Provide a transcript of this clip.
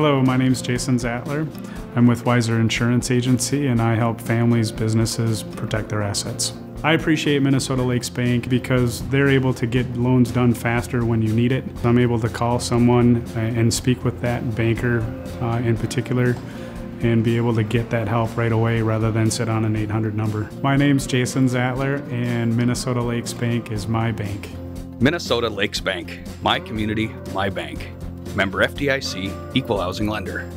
Hello, my name is Jason Zattler. I'm with Wiser Insurance Agency and I help families, businesses protect their assets. I appreciate Minnesota Lakes Bank because they're able to get loans done faster when you need it. I'm able to call someone and speak with that banker uh, in particular and be able to get that help right away rather than sit on an 800 number. My name's Jason Zattler and Minnesota Lakes Bank is my bank. Minnesota Lakes Bank, my community, my bank. Member FDIC, equal housing lender.